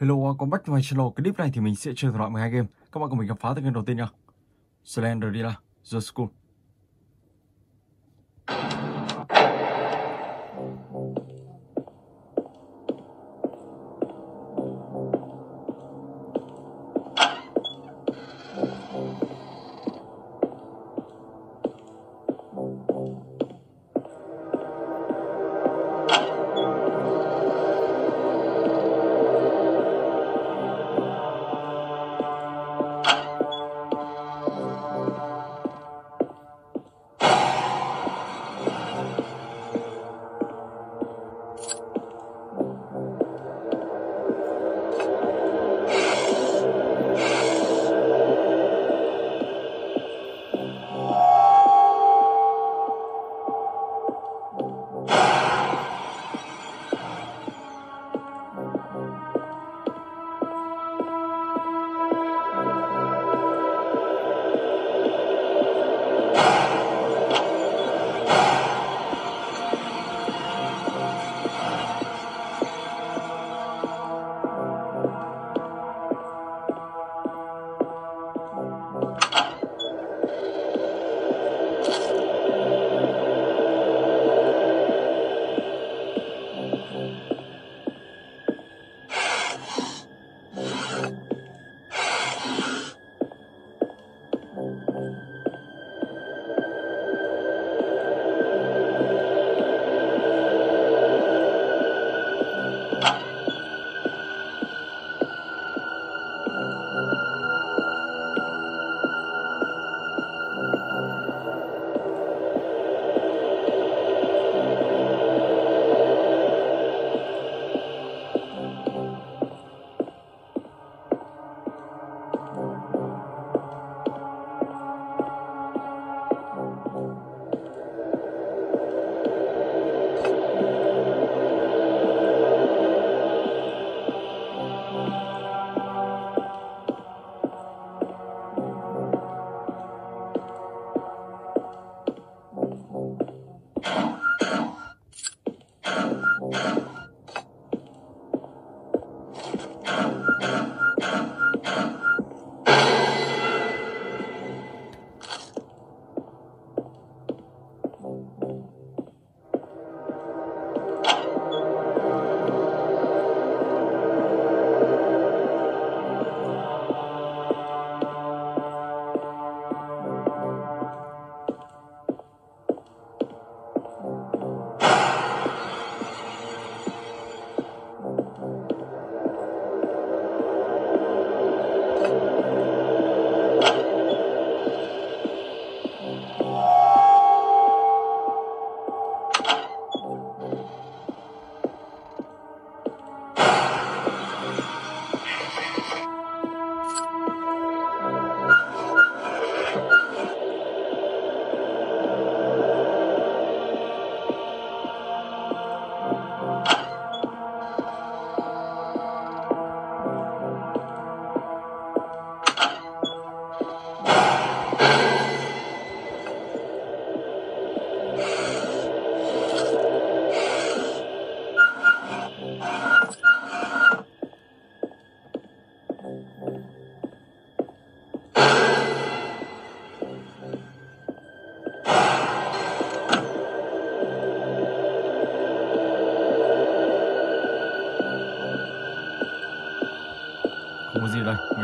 Hello, welcome back to my channel. Clip này thì mình sẽ chơi thể loại 12 game. Các bạn cùng mình khám phá từ game đầu tiên nha. Slenderilla, The School.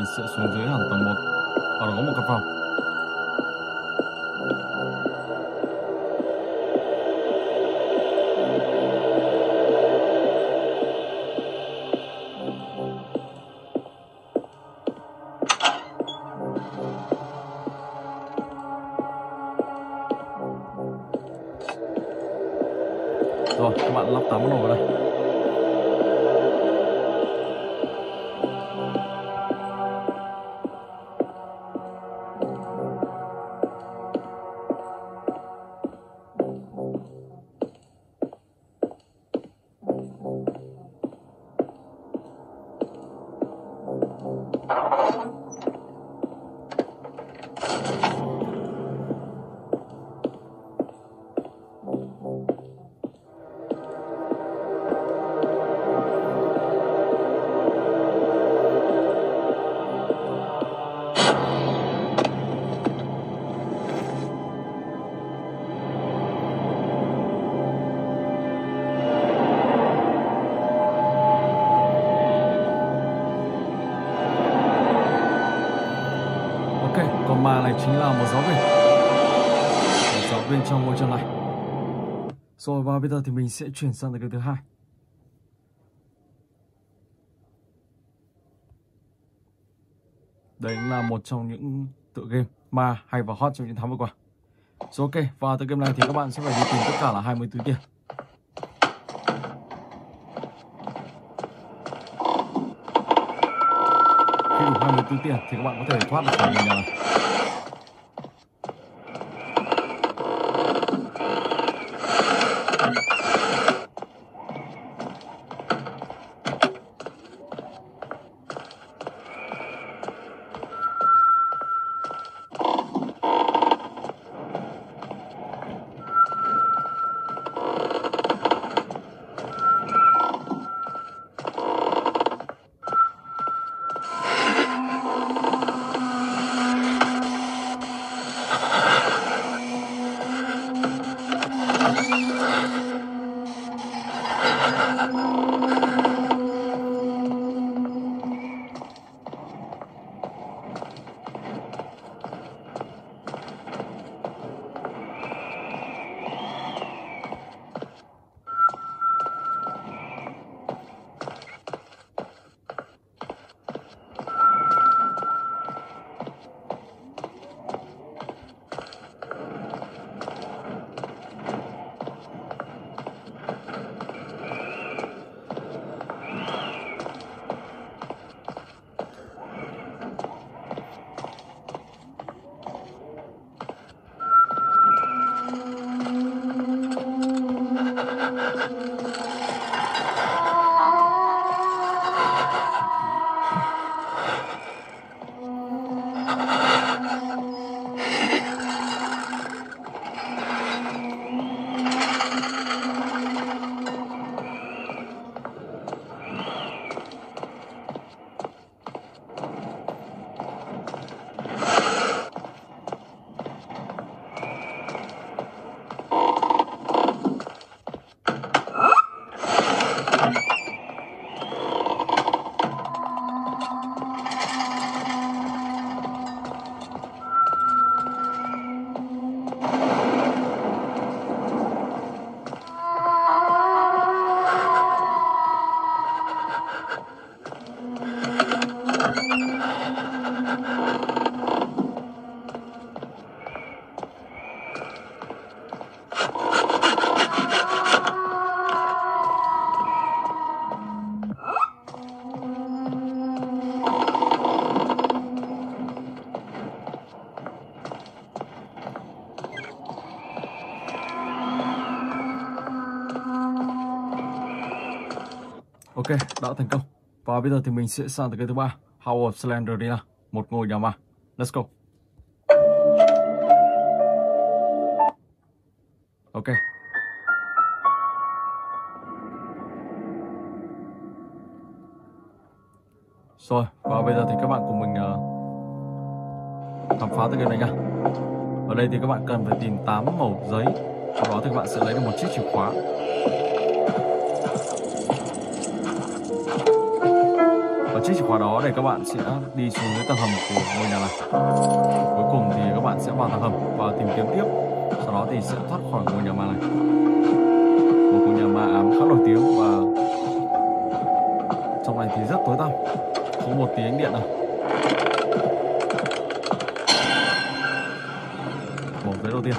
Gì sẽ xuống dưới hẳn tầng 1 Ở đó có một căn phòng chính là một giáo viên một giáo viên trong ngôi trường này rồi và bây giờ thì mình sẽ chuyển sang tựa game thứ hai Đây là một trong những tựa game mà hay và hot trong những tháng vừa qua. Rồi ok, và tựa game này thì các bạn sẽ phải đi tìm tất cả là 20 túi tiền. Khi đủ 20 túi tiền thì các bạn có thể thoát được khỏi nhà này. Oh. Ok, đã thành công. Và bây giờ thì mình sẽ sang tới cái thứ ba, House of Slender đi nào. Một ngôi nhà ma. Let's go. Ok. Rồi, và bây giờ thì các bạn cùng mình uh, khám phá tới cái này nha. Ở đây thì các bạn cần phải tìm 8 mẩu giấy. Sau đó thì các bạn sẽ lấy được một chiếc chìa khóa. Chiếc chìa khóa đó để các bạn sẽ đi xuống dưới tầng hầm của ngôi nhà này. Cuối cùng thì các bạn sẽ vào tầng hầm và tìm kiếm tiếp, sau đó thì sẽ thoát khỏi ngôi nhà ma này. Một ngôi nhà ma ám khá nổi tiếng và trong này thì rất tối tăm không một tí ánh điện nào một cái đầu tiên.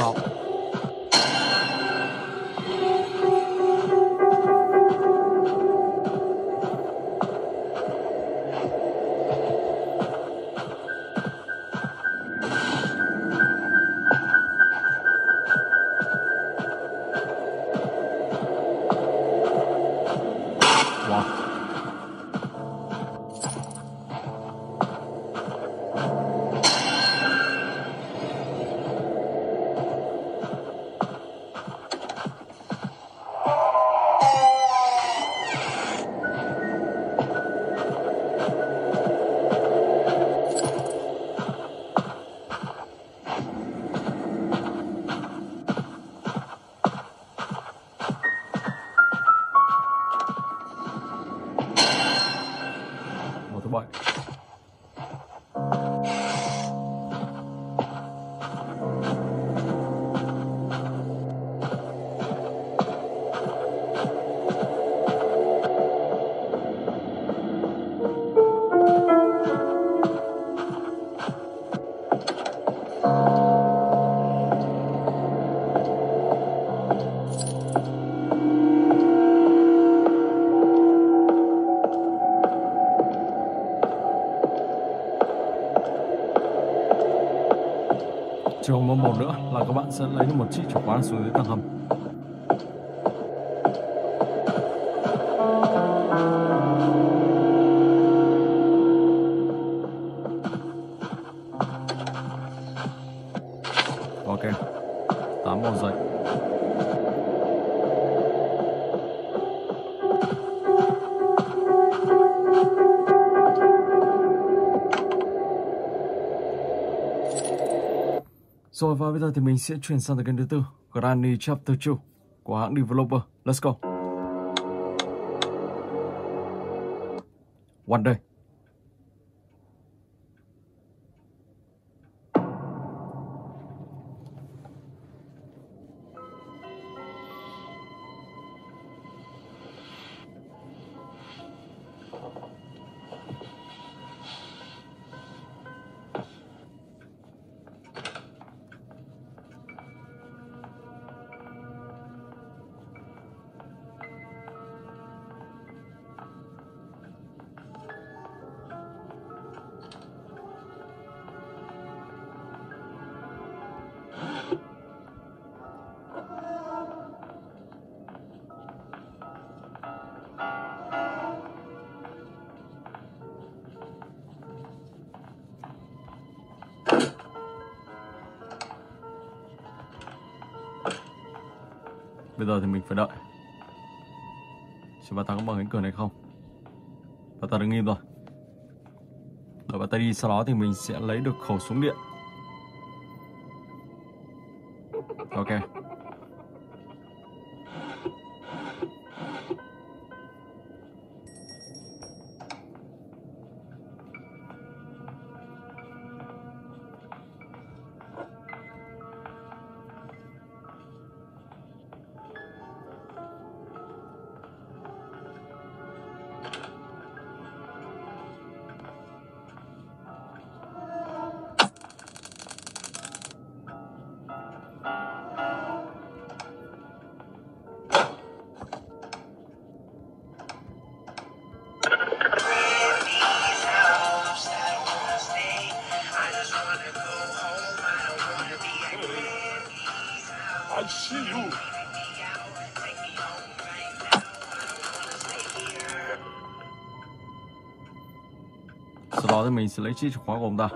pessoal. Nữa là các bạn sẽ lấy được một chiếc chìa khóa xuống dưới tầng hầm. Bây giờ thì mình sẽ chuyển sang tới kênh thứ tư, Granny Chapter 2 của hãng developer. Let's go. One day. Bây giờ thì mình phải đợi. Xem bà ta có mở cánh cửa này không. Bà ta đứng im rồi. Đợi bà ta đi, sau đó thì mình sẽ lấy được khẩu súng điện. Sau đó thì mình sẽ lấy chiếc chìa khóa của ông ta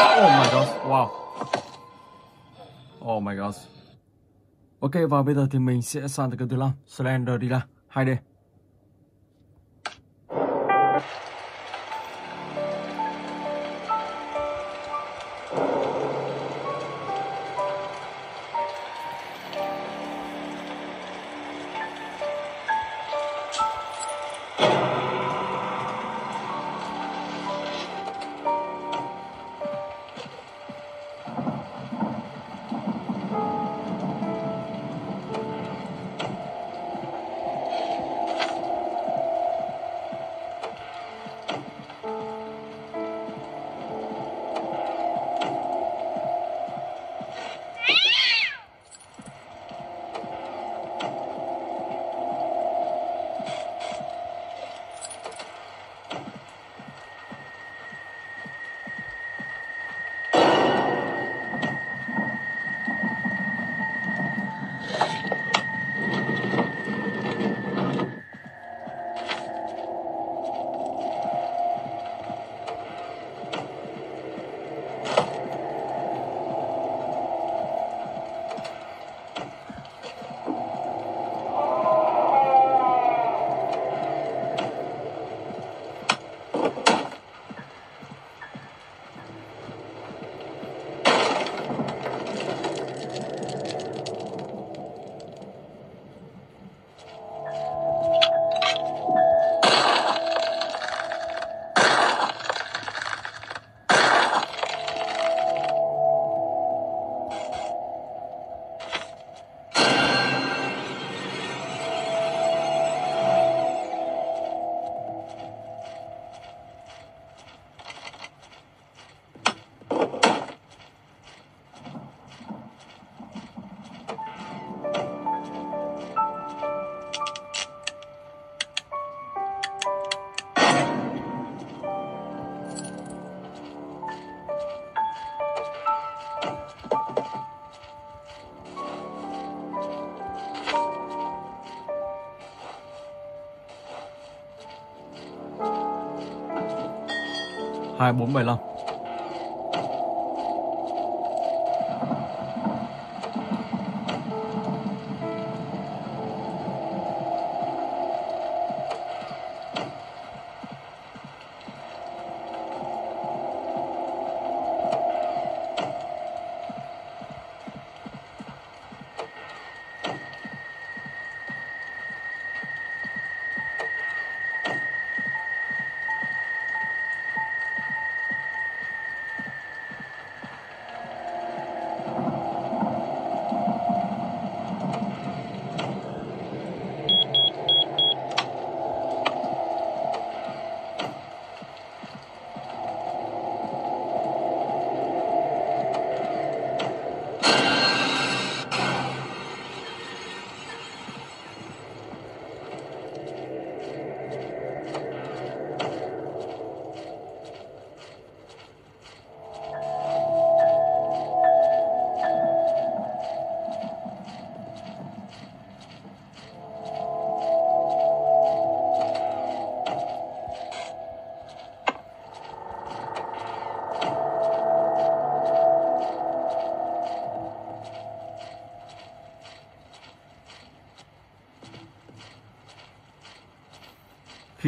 Oh my god, wow. Oh my god. Ok và bây giờ thì mình sẽ sang tới cái thứ năm, Slender đi ra 2D. 2475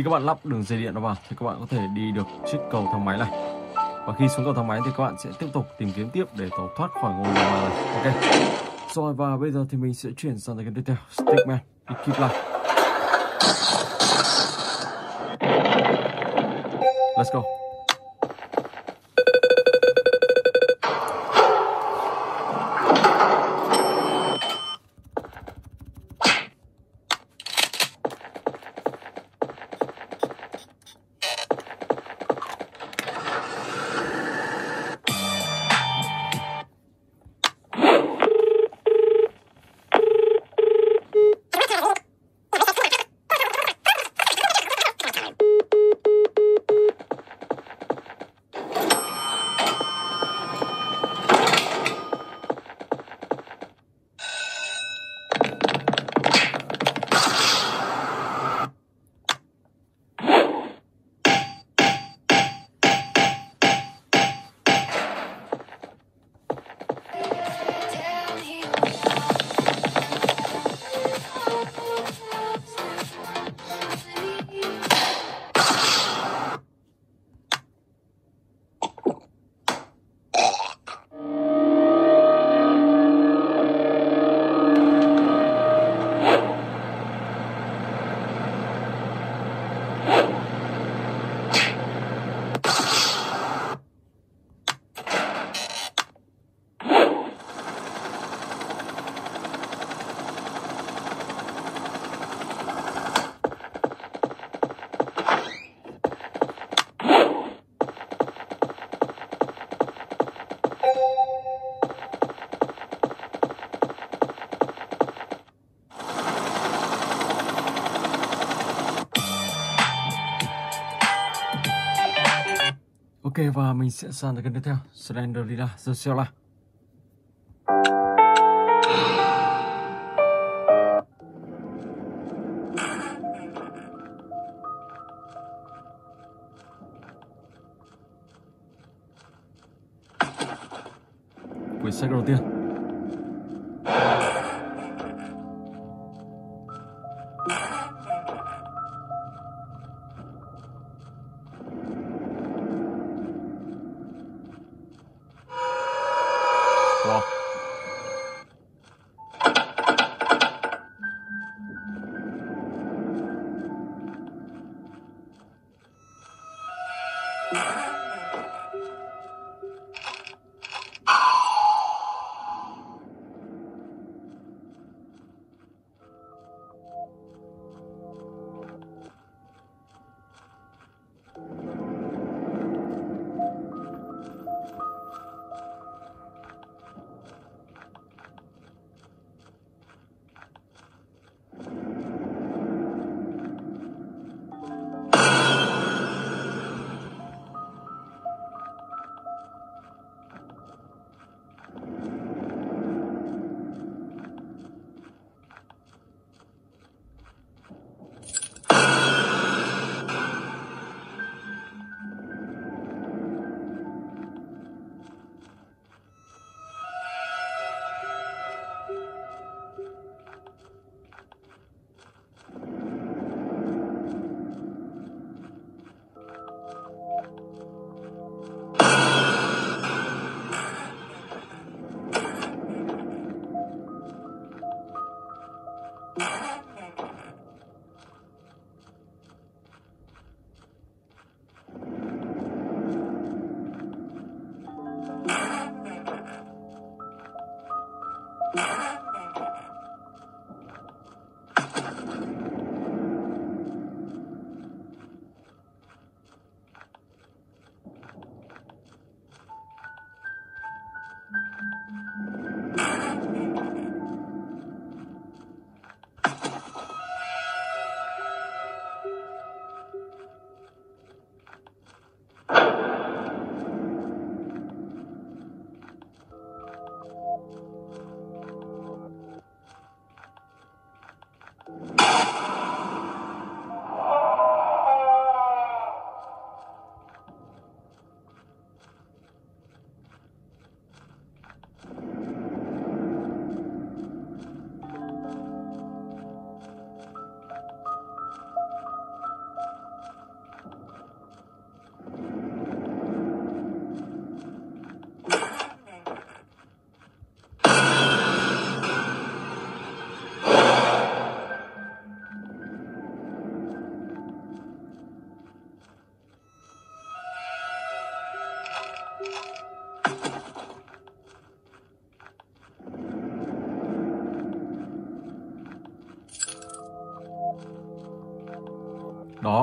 khi các bạn lắp đường dây điện nó vào thì các bạn có thể đi được chiếc cầu thang máy này. Và khi xuống cầu thang máy thì các bạn sẽ tiếp tục tìm kiếm tiếp để tàu thoát khỏi ngôi nhà này. Ok. Rồi, và bây giờ thì mình sẽ chuyển sang cái tiếp theo. Stickman đi kịp lại. Let's go. Và mình sẽ sang tới kênh tiếp theo. Slenderilla The Quyển sách đầu tiên.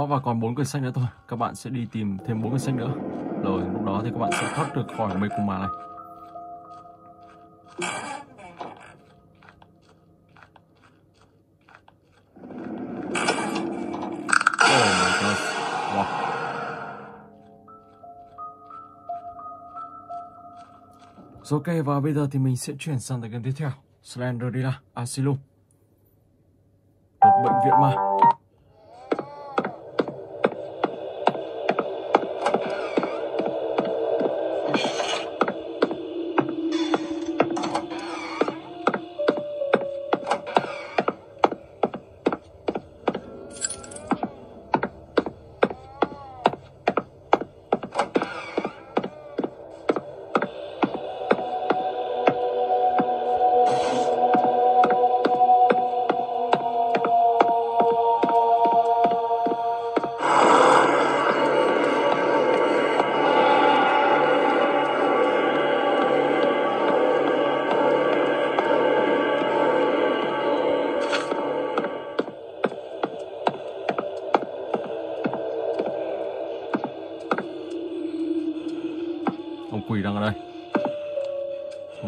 Và còn bốn quyển sách nữa thôi. Các bạn sẽ đi tìm thêm bốn quyển sách nữa. Rồi, lúc đó thì các bạn sẽ thoát được khỏi mê cung ma này. Oh Wow. Rồi ok và bây giờ thì mình sẽ chuyển sang tới game tiếp theo. Slenderilla Asylum. Một bệnh viện ma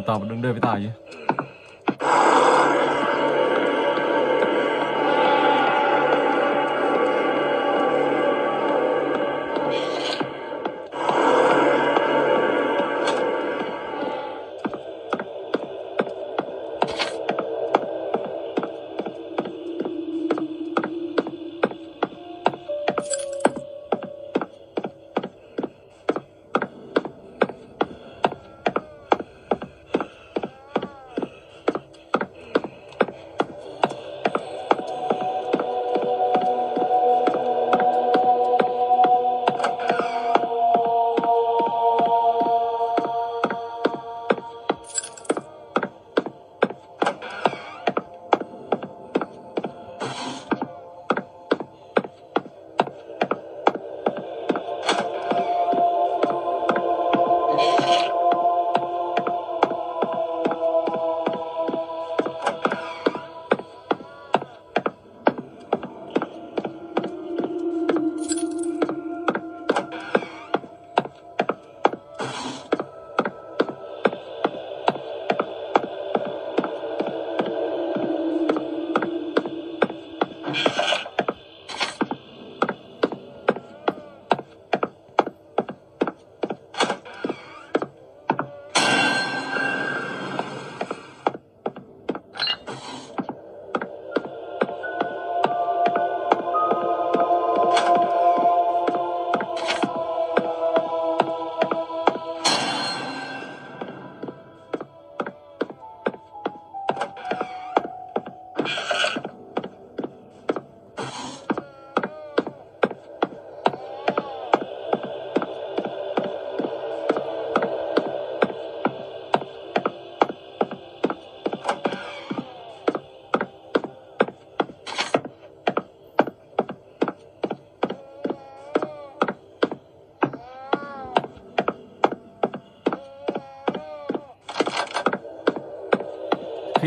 Ông ta vẫn đứng đây với Tài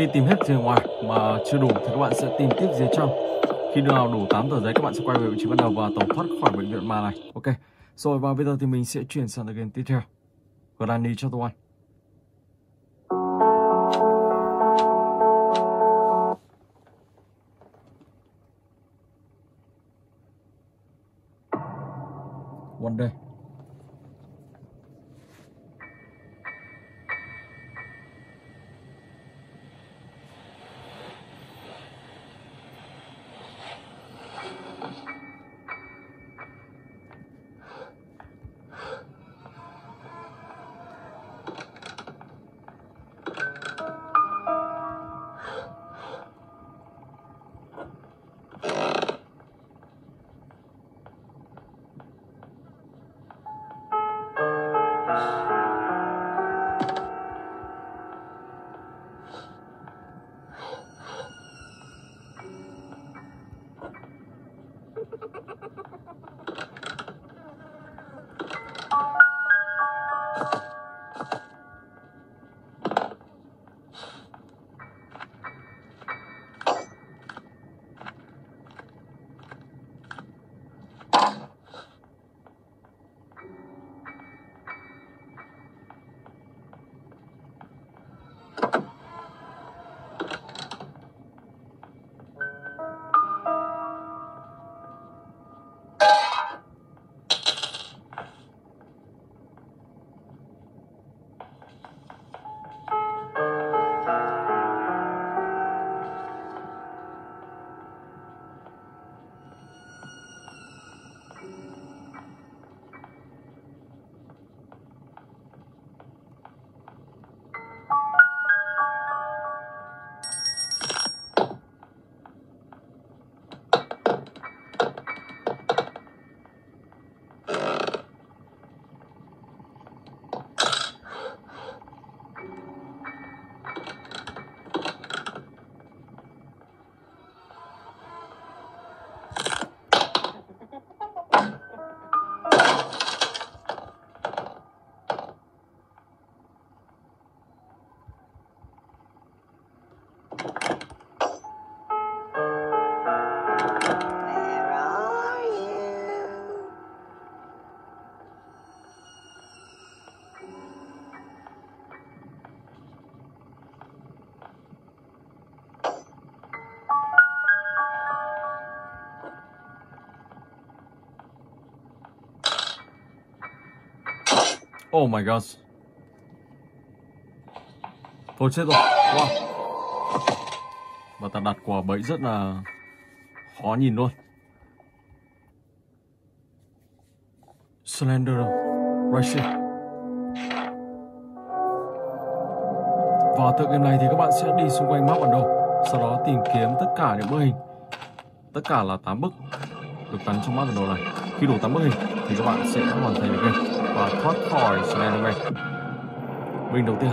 Khi tìm hết phía ngoài mà chưa đủ thì các bạn sẽ tìm tiếp dưới trong. Khi nào đủ 8 tờ giấy, các bạn sẽ quay về vị trí ban đầu và tẩu thoát khỏi bệnh viện ma này. Ok. Rồi và bây giờ thì mình sẽ chuyển sang tựa game tiếp theo. Granny Chapter 1. Oh my god. Thôi chết rồi. Wow. Và ta đặt quả bẫy rất là khó nhìn luôn. Slender Russia. Và tựa game này thì các bạn sẽ đi xung quanh map bản đồ, sau đó tìm kiếm tất cả những bức hình. Tất cả là 8 bức được gắn trong mắt lần đầu này. Khi đủ 8 bức hình, thì các bạn sẽ hoàn thành được game và thoát khỏi Slenderman. Mình đầu tiên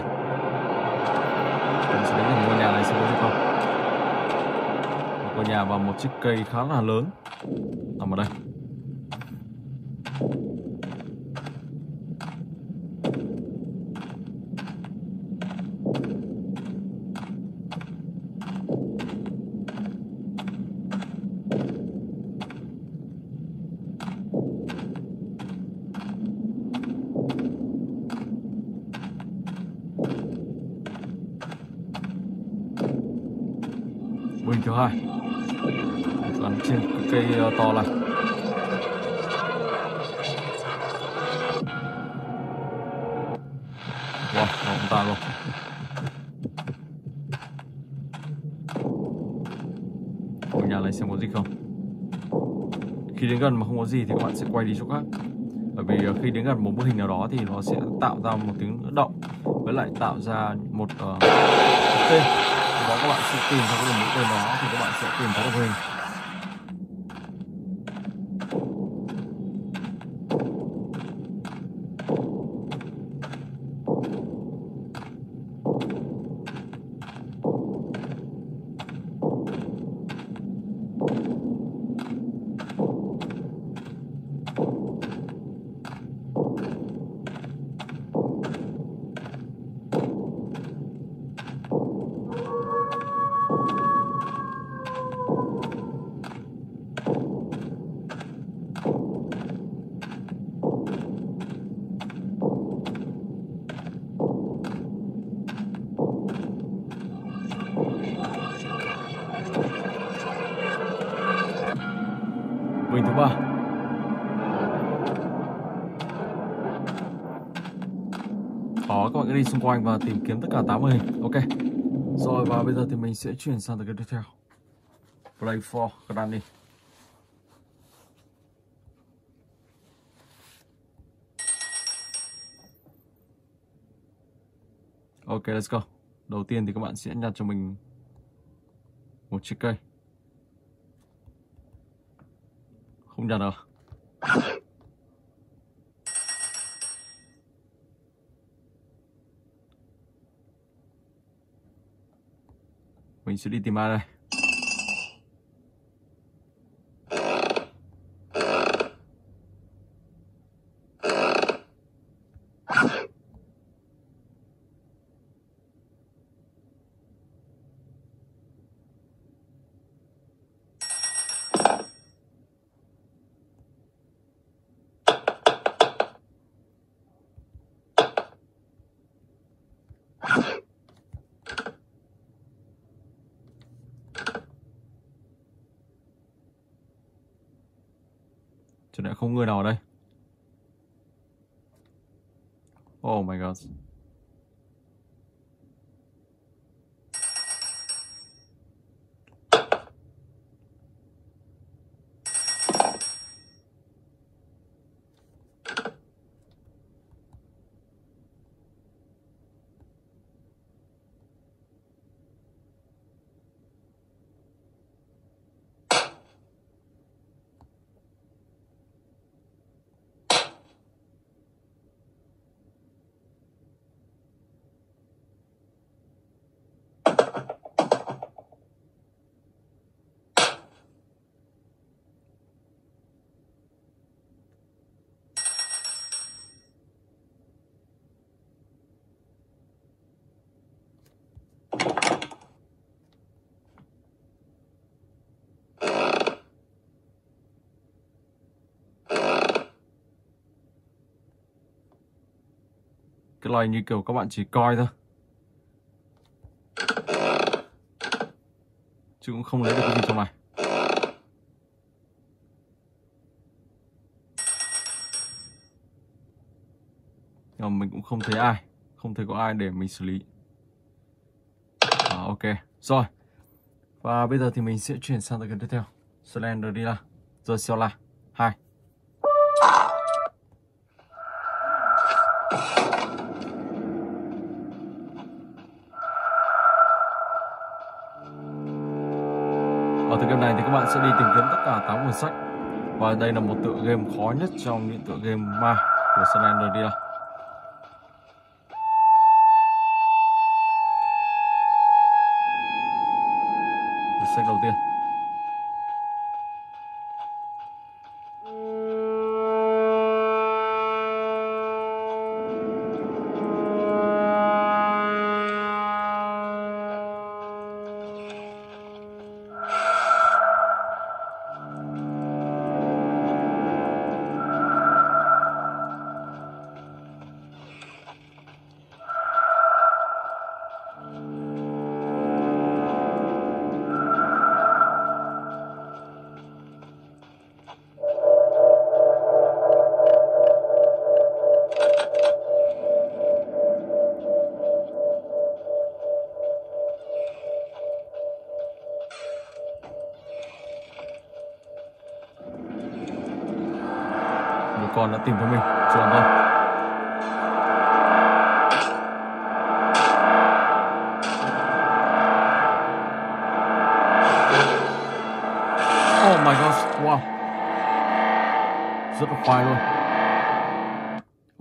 mình sẽ đến gần ngôi nhà này xem có gì không. Một ngôi nhà và một chiếc cây khá là lớn nằm ở đây. Bình thứ hai gắn trên cái cây ờ, to này wow nó ông ta luôn ngôi nhà này xem có gì không khi đến gần mà không có gì thì các bạn sẽ quay đi chỗ khác. Bởi vì ờ, khi đến gần một mô hình nào đó thì nó sẽ tạo ra một tiếng động với lại tạo ra một uh, tên. Đó các bạn sẽ tìm ra cái mũi tên đó thì các bạn sẽ tìm thấy được hình. Xung quanh và tìm kiếm tất cả 80 hình. Ok. Rồi và bây giờ thì mình sẽ chuyển sang từ cái tiếp theo. Play for Granny Ok, let's go. Đầu tiên thì các bạn sẽ nhặt cho mình một chiếc cây. Không nhặt à? Được mình sẽ đi tìm ai đây Chứ lại không người nào ở đây. Oh my god. Cái này như kiểu các bạn chỉ coi thôi. Chứ cũng không lấy được cái gì trong này. Nhưng mà mình cũng không thấy ai. Không thấy có ai để mình xử lý. À, Ok. Rồi. Và bây giờ thì mình sẽ chuyển sang tới cái tiếp theo. Slender đi là Rồi xeo là hai. 4 sách. Và đây là một tựa game khó nhất trong những tựa game ma của Slenderia sách đầu tiên.